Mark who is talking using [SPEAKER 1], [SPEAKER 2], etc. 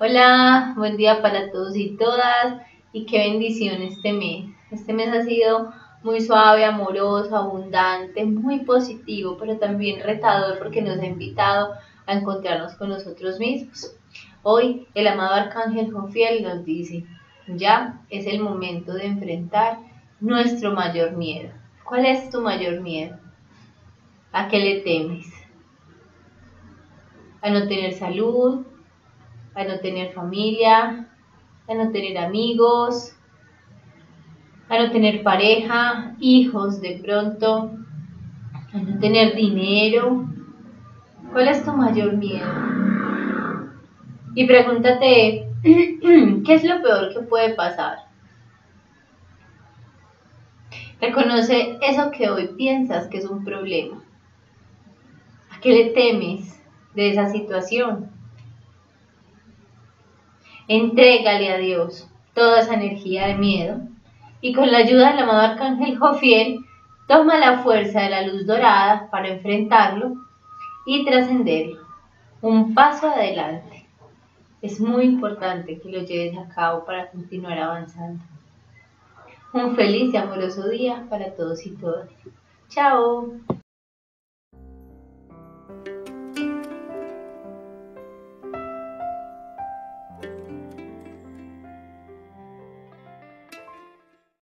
[SPEAKER 1] Hola, buen día para todos y todas y qué bendición este mes. Este mes ha sido muy suave, amoroso, abundante, muy positivo, pero también retador porque nos ha invitado a encontrarnos con nosotros mismos. Hoy el amado Arcángel Jofiel nos dice, ya es el momento de enfrentar nuestro mayor miedo. ¿Cuál es tu mayor miedo? ¿A qué le temes? ¿A no tener salud? a no tener familia, a no tener amigos, a no tener pareja, hijos de pronto, a no tener dinero. ¿Cuál es tu mayor miedo? Y pregúntate, ¿qué es lo peor que puede pasar? Reconoce eso que hoy piensas que es un problema. ¿A qué le temes de esa situación? Entrégale a Dios toda esa energía de miedo y con la ayuda del amado arcángel Jofiel, toma la fuerza de la luz dorada para enfrentarlo y trascenderlo. Un paso adelante. Es muy importante que lo lleves a cabo para continuar avanzando. Un feliz y amoroso día para todos y todas. Chao.